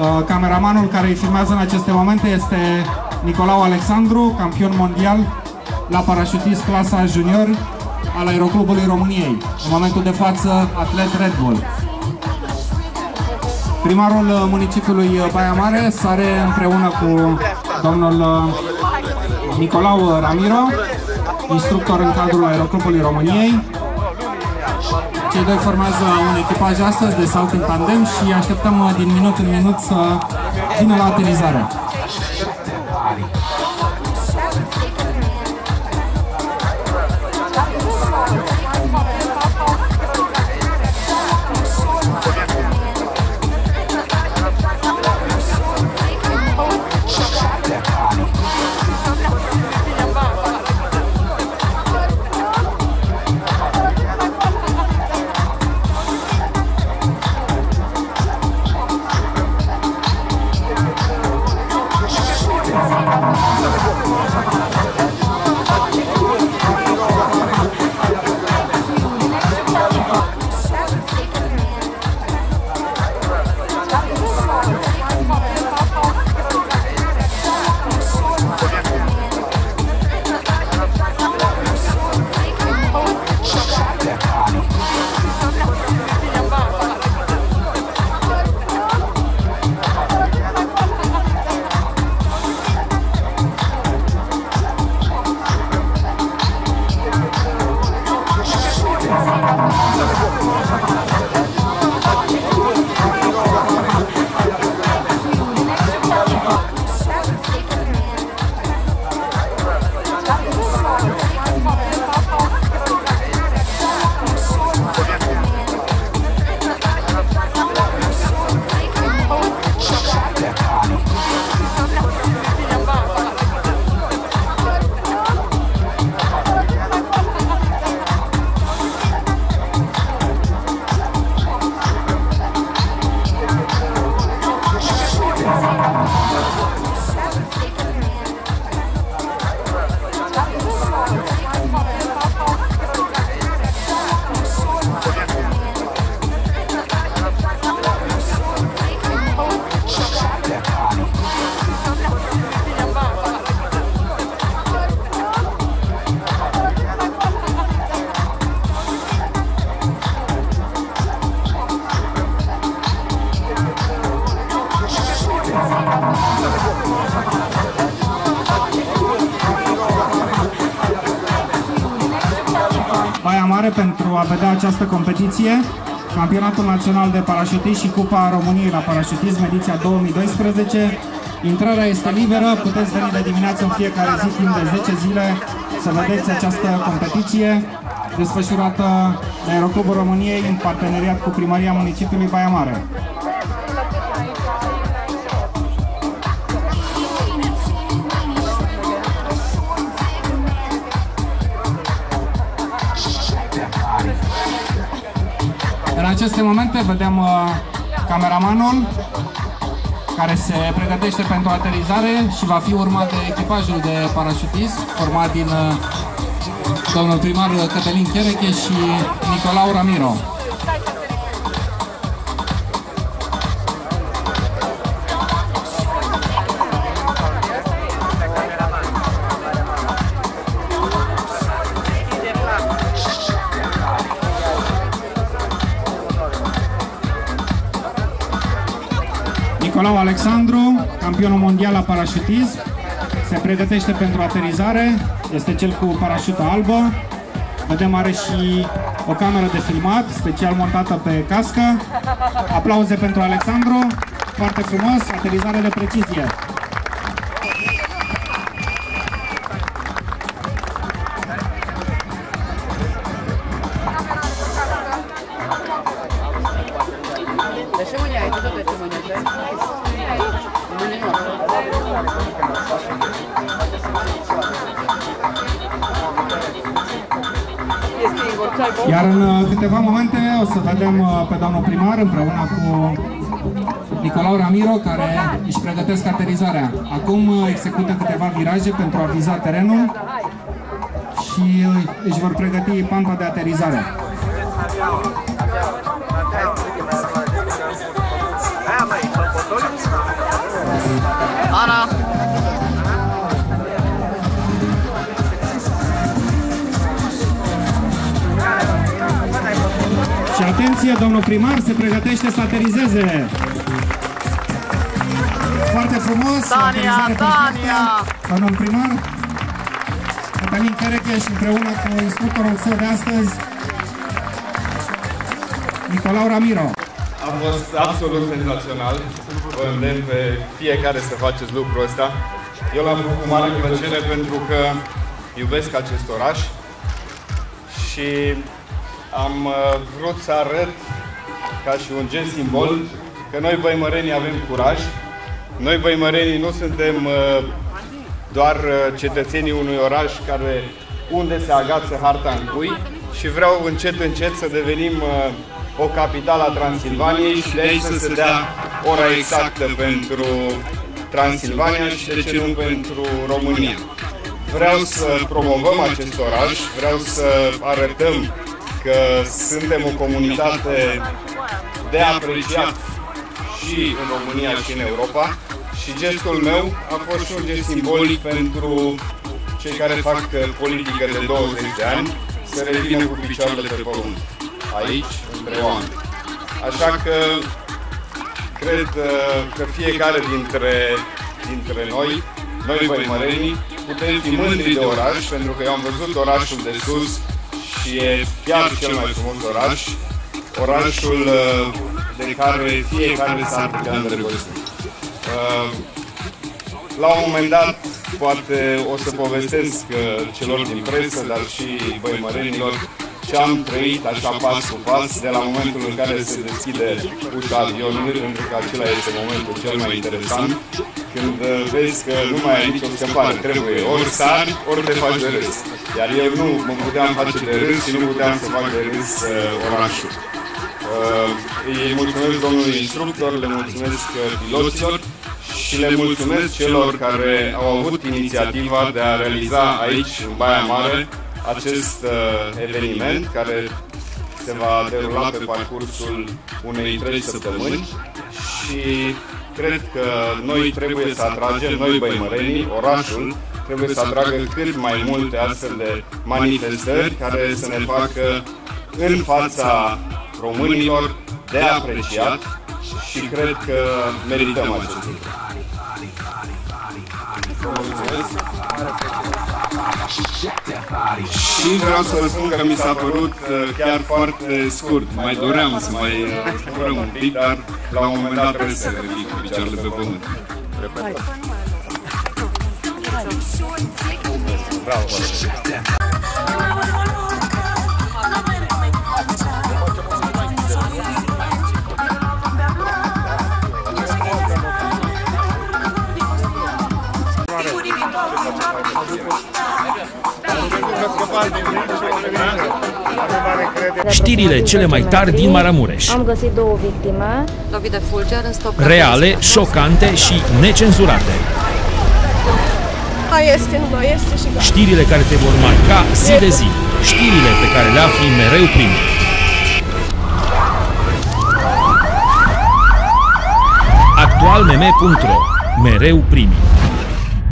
Uh, cameramanul care îi filmează în aceste momente este Nicolau Alexandru, campion mondial la parașutist clasa junior al Aeroclubului României. În momentul de față, atlet Red Bull. Primarul uh, municipiului Baia Mare sare împreună cu domnul uh, Nicolau Ramiro, instructor în cadrul Aeroclubului României. Cei doi formează un echipaj astăzi de salt în tandem și așteptăm uh, din minut în minut să vină la aterizare. Pentru a vedea această competiție, Campionatul Național de Parașutism și Cupa României la Parașutism, ediția 2012. Intrarea este liberă, puteți veni de dimineață în fiecare zi, timp de 10 zile, să vedeți această competiție desfășurată de Aeroclubul României în parteneriat cu Primăria Municipiului Baia Mare. Aceste momente vedem uh, cameramanul care se pregătește pentru aterizare și va fi urmat de echipajul de parașutism format din uh, domnul primar Cătălin Chereche și Nicolau Ramiro. Nicolau Alexandru, campionul mondial la parașutism, se pregătește pentru aterizare, este cel cu parașută albă. Vedem are și o cameră de filmat, special montată pe cască. Aplauze pentru Alexandru, foarte frumos, aterizare de precizie. Iar în uh, câteva momente o să vedem uh, pe domnul primar împreună cu Nicolau Ramiro care își pregătesc aterizarea. Acum uh, execută câteva viraje pentru a viza terenul și își vor pregăti panta de aterizare. Atenție, domnul primar se pregătește să aterizeze. Foarte frumos. Tania, Tania! Domnul primar, Cătălin Cherecheș împreună cu instructorul său de astăzi, Nicolau Ramiro. A fost absolut senzațional. Vă îndemn pe fiecare să faceți lucrul ăsta. Eu l-am făcut cu mare plăcere pentru că iubesc acest oraș și am uh, vrut să arăt ca și un gest simbol că noi băimărenii avem curaj. Noi băimărenii nu suntem uh, doar uh, cetățenii unui oraș care unde se agață harta în cui și vreau încet încet să devenim o capitală a Transilvaniei și de aici să se dea ora exactă pentru Transilvania și de ce nu pentru România. Vreau să promovăm acest oraș, vreau să arătăm că suntem o comunitate de apreciat și în România și în Europa și gestul meu a fost și un gest simbolic pentru cei care fac politică de 20 de ani să revină cu picioarele pe pământ, aici, între oameni. Așa că cred uh, că fiecare dintre, dintre noi, noi băimărenii, putem fi mândri de oraș, pentru că eu am văzut orașul de sus și e chiar cel mai frumos oraș, orașul uh, de care fiecare s-ar putea îndrăgosti. Uh, la un moment dat, poate o să povestesc celor din presă, dar și băimărenilor, ce am trăit așa pas cu pas de la momentul în care se deschide ușa avionului, pentru că acela este momentul cel mai interesant, când uh, vezi că nu mai ai nicio scăpare, trebuie ori sari, ori te faci de râs. Iar eu nu mă puteam face de râs și nu puteam să fac de râs uh, orașul. Uh, îi mulțumesc domnului instructor, le mulțumesc uh, piloților și le mulțumesc celor care au avut inițiativa de a realiza aici, în Baia Mare, acest uh, eveniment care se va derula pe parcursul unei trei săptămâni. Și cred că noi trebuie să atragem, noi băimărenii, orașul, trebuie să atragă cât mai multe astfel de manifestări care să ne facă în fața românilor de apreciat și cred că merităm acest lucru. Mulțumesc! Și vreau să vă spun că mi s-a părut uh, chiar foarte scurt. Mai doream să mai scurăm uh, un pic, dar la un moment dat trebuie să ridic picioarele pe pământ. Bravo! Știrile cele mai tari din Maramureș. Am găsit două victime. Lovit de fulger în stop. Reale, șocante și necenzurate. A, este, da, este și da. Știrile care te vor marca zi de zi. Știrile pe care le afli mereu prime. Actualmeme.ro Mereu primii.